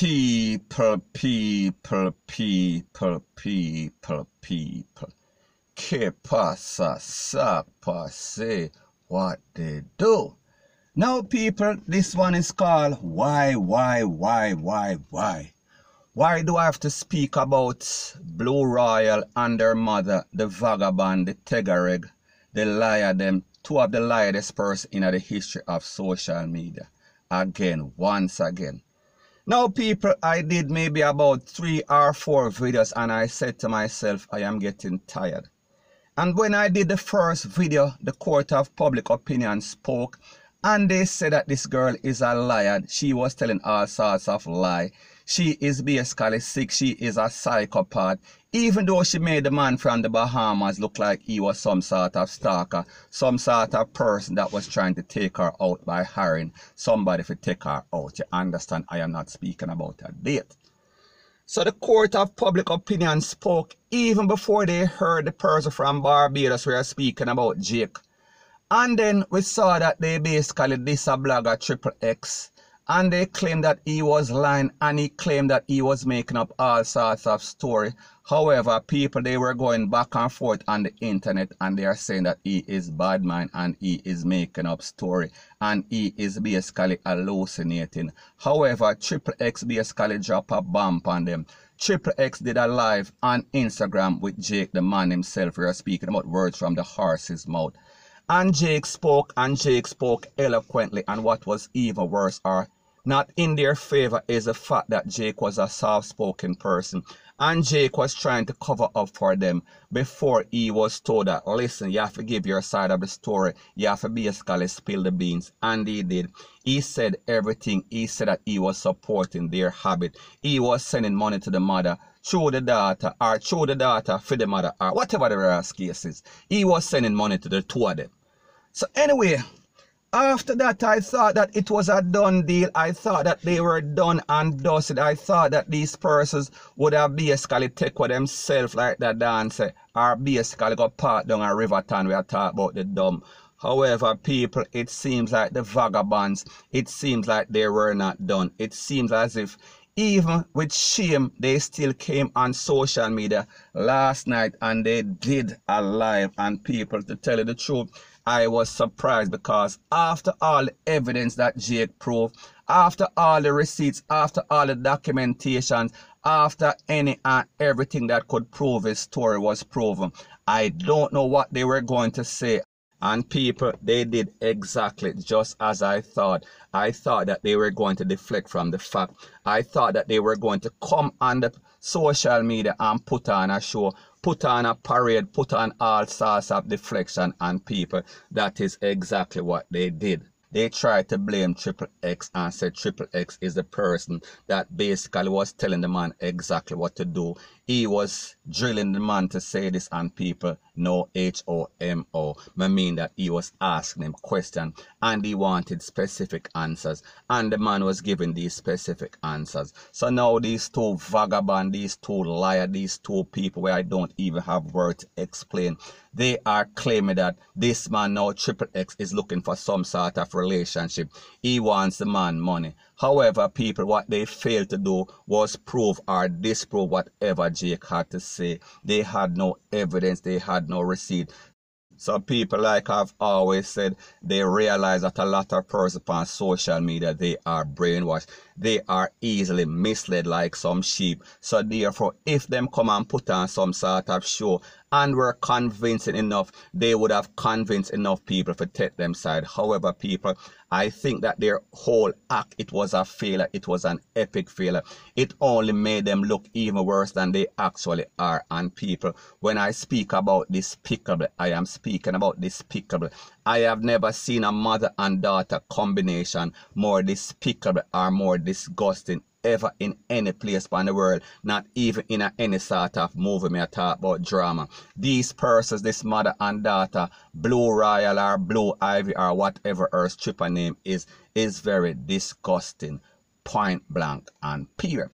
People, people, people, people, people. Que pasa, sa pase, what they do. Now, people, this one is called Why, Why, Why, Why, Why. Why do I have to speak about Blue Royal and their mother, the vagabond, the tegareg, the liar, them, two of the liarest person in the history of social media? Again, once again. Now, people, I did maybe about three or four videos and I said to myself, I am getting tired. And when I did the first video, the court of public opinion spoke and they said that this girl is a liar. She was telling all sorts of lie. She is basically sick. She is a psychopath. Even though she made the man from the Bahamas look like he was some sort of stalker, some sort of person that was trying to take her out by hiring somebody to take her out. You understand? I am not speaking about a date. So the court of public opinion spoke even before they heard the person from Barbados were speaking about Jake. And then we saw that they basically this a blogger Triple X and they claimed that he was lying and he claimed that he was making up all sorts of story. However, people they were going back and forth on the internet and they are saying that he is bad man and he is making up story and he is basically hallucinating. However, Triple X basically drop a bomb on them. Triple X did a live on Instagram with Jake the man himself. We are speaking about words from the horse's mouth. And Jake spoke and Jake spoke eloquently and what was even worse or not in their favor is the fact that Jake was a soft-spoken person and Jake was trying to cover up for them before he was told that listen you have to give your side of the story. You have to basically spill the beans. And he did. He said everything. He said that he was supporting their habit. He was sending money to the mother through the daughter or through the daughter for the mother or whatever the case is. He was sending money to the two of them. So anyway, after that, I thought that it was a done deal. I thought that they were done and dusted. I thought that these persons would have basically with themselves like that dancer or basically go part down a Riverton we are talking about the dumb. However, people, it seems like the vagabonds, it seems like they were not done. It seems as if even with shame, they still came on social media last night and they did a live and people, to tell you the truth, I was surprised because after all the evidence that Jake proved, after all the receipts, after all the documentations, after any and everything that could prove his story was proven, I don't know what they were going to say. And people, they did exactly just as I thought. I thought that they were going to deflect from the fact. I thought that they were going to come on the social media and put on a show put on a parade, put on all sorts of deflection on people. That is exactly what they did. They tried to blame Triple X and said Triple X is the person that basically was telling the man exactly what to do. He was drilling the man to say this and people know H-O-M-O. I mean that he was asking him question and he wanted specific answers and the man was giving these specific answers. So now these two vagabond, these two liar, these two people where I don't even have words to explain, they are claiming that this man now Triple X is looking for some sort of relationship. He wants the man money. However, people, what they failed to do was prove or disprove whatever Jake had to say. They had no evidence, they had no receipt. So people, like I've always said, they realize that a lot of persons on social media, they are brainwashed. They are easily misled like some sheep. So therefore, if them come and put on some sort of show and were convincing enough, they would have convinced enough people to take them side. However, people, I think that their whole act, it was a failure. It was an epic failure. It only made them look even worse than they actually are. And people, when I speak about despicable, I am speaking about despicable. I have never seen a mother and daughter combination more despicable or more disgusting ever in any place in the world, not even in a, any sort of movie me talk about drama. These persons, this mother and daughter, Blue Royal or Blue Ivy or whatever her stripper name is, is very disgusting, point blank and period.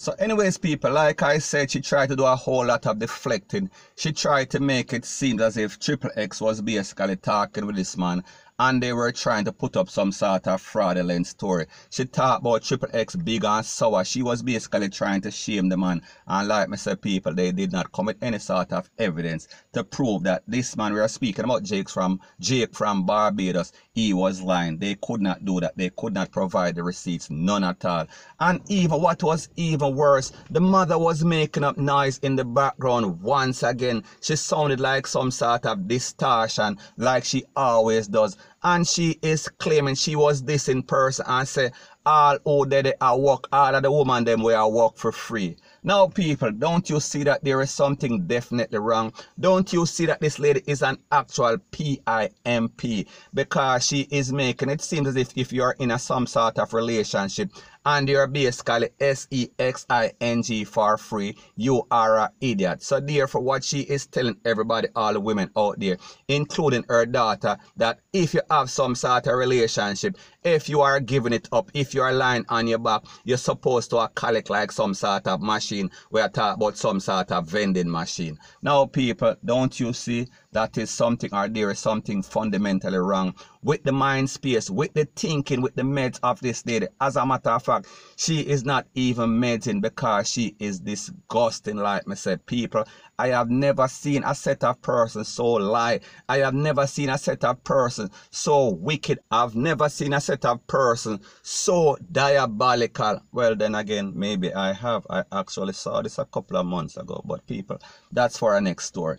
So anyways, people, like I said, she tried to do a whole lot of deflecting. She tried to make it seem as if Triple X was basically talking with this man and they were trying to put up some sort of fraudulent story. She talked about Triple X big and sour. She was basically trying to shame the man. And like said, people, they did not commit any sort of evidence to prove that this man we are speaking about Jake from Jake from Barbados, he was lying. They could not do that. They could not provide the receipts, none at all. And even what was even worse, the mother was making up noise in the background once again. She sounded like some sort of distortion, like she always does and she is claiming she was this in person and say all who did I work all of the woman them where I work for free. Now people, don't you see that there is something definitely wrong? Don't you see that this lady is an actual PIMP because she is making it seem as if if you're in a some sort of relationship and you're basically S-E-X-I-N-G for free, you are an idiot. So therefore, what she is telling everybody, all the women out there, including her daughter, that if you have some sort of relationship, if you are giving it up, if you are lying on your back, you're supposed to collect like some sort of machine. We're talking about some sort of vending machine. Now, people, don't you see that is something or there is something fundamentally wrong with the mind space, with the thinking, with the meds of this lady. As a matter of fact, she is not even medding because she is disgusting, like me said. People, I have never seen a set of persons so lie. I have never seen a set of persons so wicked. I've never seen a set of persons so diabolical. Well, then again, maybe I have. I actually saw this a couple of months ago. But people, that's for our next story.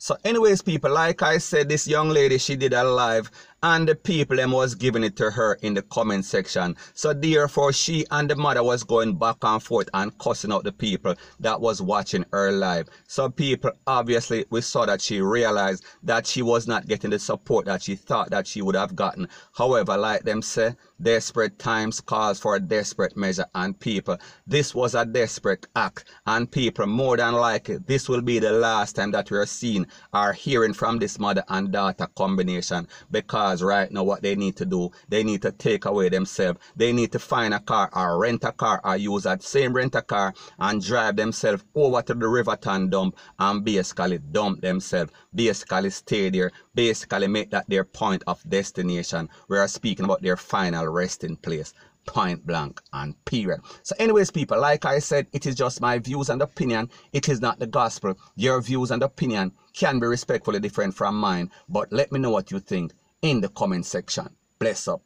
So anyways, people, like I said, this young lady, she did a live and the people them was giving it to her in the comment section. So therefore, she and the mother was going back and forth and cussing out the people that was watching her live. So people, obviously, we saw that she realized that she was not getting the support that she thought that she would have gotten. However, like them say, desperate times calls for a desperate measure and people, this was a desperate act and people, more than likely, this will be the last time that we are seeing or hearing from this mother and daughter combination because cars right now, what they need to do, they need to take away themselves. They need to find a car or rent a car or use that same rent a car and drive themselves over to the Riverton dump and basically dump themselves. Basically stay there. Basically make that their point of destination. We are speaking about their final resting place point blank and period. So anyways, people, like I said, it is just my views and opinion. It is not the gospel. Your views and opinion can be respectfully different from mine, but let me know what you think in the comment section. Bless up.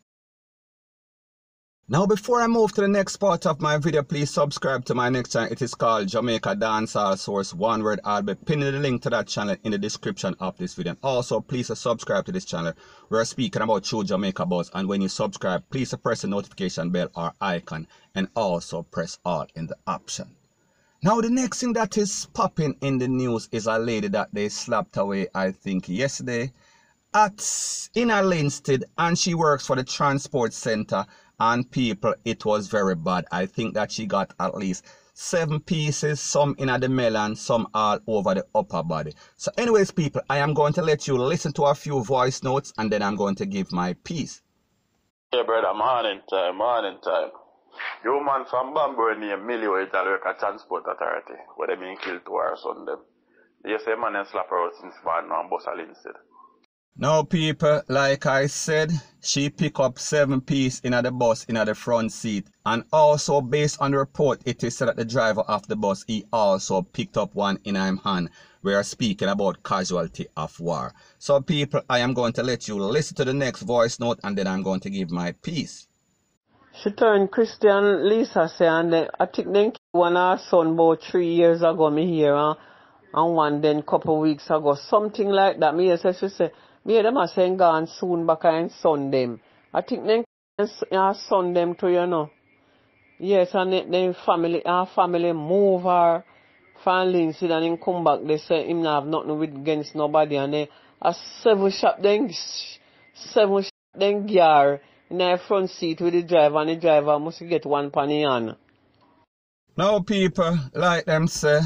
Now before I move to the next part of my video, please subscribe to my next channel. It is called Jamaica Dancehall Source. One word. I'll be pinning the link to that channel in the description of this video. And also, please subscribe to this channel. We're speaking about true Jamaica Buzz. And when you subscribe, please press the notification bell or icon. And also press all in the option. Now the next thing that is popping in the news is a lady that they slapped away, I think, yesterday at in Linstead and she works for the transport center. And people it was very bad. I think that she got at least seven pieces some in the melon some all over the upper body. So anyways people i am going to let you listen to a few voice notes and then i'm going to give my piece. Hey brother morning time morning time. You man from Bamboo named Millie where work at Transport Authority where they been killed two hours on them. You say man and slap her out since Van and Bus Linstead. Now people, like I said, she pick up seven piece in the bus in the front seat. And also based on the report, it is said that the driver of the bus, he also picked up one in his hand. We are speaking about casualty of war. So people, I am going to let you listen to the next voice note and then I'm going to give my piece. She turned Christian Lisa say and I think then one our son about three years ago me here uh, and one then couple weeks ago. Something like that. Me say she say me them are saying gone soon back and son them. I think them can son them to you know. Yes, and then family our family move her from Lindsay and then come back. They say him not have nothing with against nobody and then a seven shop then seven shop then gear in the front seat with the driver and the driver must get one penny on. Now people like them say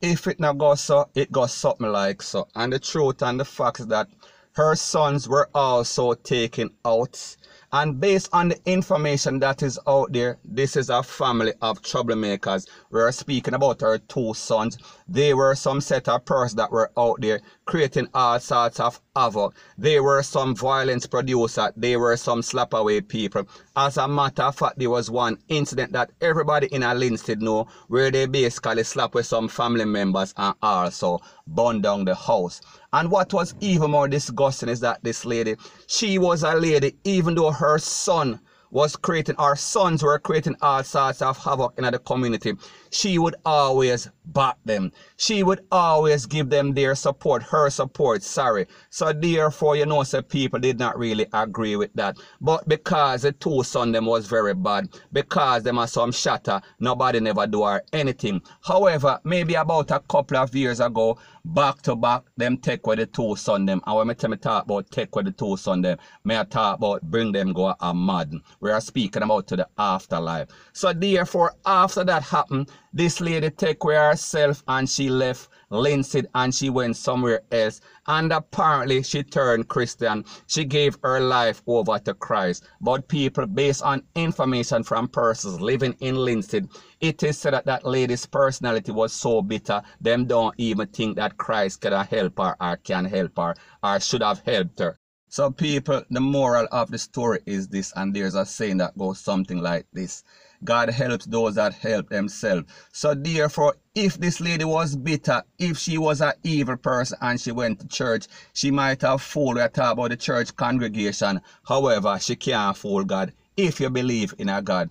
if it not go so, it goes something like so. And the truth and the fact is that her sons were also taken out. And based on the information that is out there, this is a family of troublemakers. We're speaking about her two sons. They were some set of persons that were out there creating all sorts of havoc. They were some violence producer. They were some slap away people. As a matter of fact, there was one incident that everybody in a Linstead know where they basically slapped with some family members and also burned down the house. And what was even more disgusting is that this lady, she was a lady, even though her son was creating, our sons were creating all sorts of havoc in the community, she would always back them. She would always give them their support, her support, sorry. So therefore, you know, so people did not really agree with that. But because the two son them was very bad, because them are some shatter, nobody never do her anything. However, maybe about a couple of years ago, back to back, them take with the two son them. And when me tell me talk about take with the two son them, may I talk about bring them go a mad. We are speaking about to the afterlife. So therefore, after that happened, this lady take care herself and she left Linstead and she went somewhere else. And apparently she turned Christian. She gave her life over to Christ. But people, based on information from persons living in Linstead, it is said that that lady's personality was so bitter, them don't even think that Christ can help her or can help her or should have helped her. So people, the moral of the story is this, and there's a saying that goes something like this. God helps those that help themselves. So therefore, if this lady was bitter, if she was an evil person and she went to church, she might have fooled her talk about the church congregation. However, she can't fool God if you believe in a God.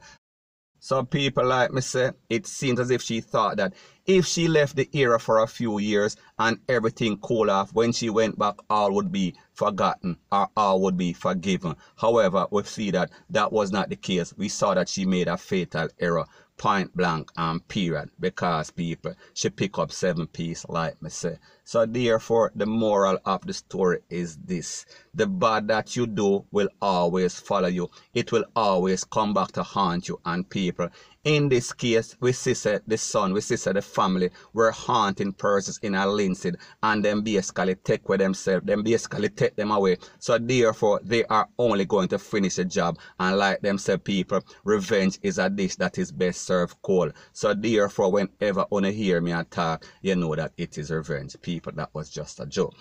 Some people like me say, it seems as if she thought that if she left the era for a few years and everything cool off, when she went back, all would be forgotten or all would be forgiven. However, we see that that was not the case. We saw that she made a fatal error point blank and period because people she pick up seven piece like me say so therefore the moral of the story is this the bad that you do will always follow you it will always come back to haunt you and people in this case, we see the son, we see the family were haunting persons in a Linstead and them basically take with themselves, them basically take them away. So therefore, they are only going to finish the job. And like them say people, revenge is a dish that is best served cold. So therefore, whenever you hear me attack, you know that it is revenge. People, that was just a joke.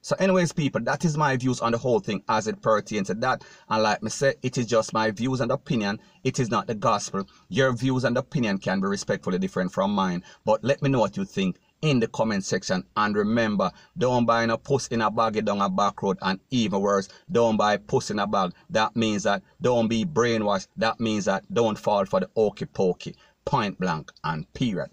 So anyways, people, that is my views on the whole thing as it pertains to that. And like me say, it is just my views and opinion. It is not the gospel. Your views and opinion can be respectfully different from mine. But let me know what you think in the comment section. And remember, don't buy no puss in a bag down a back road. And even worse, don't buy puss in a bag. That means that don't be brainwashed. That means that don't fall for the okey pokey. Point blank and period.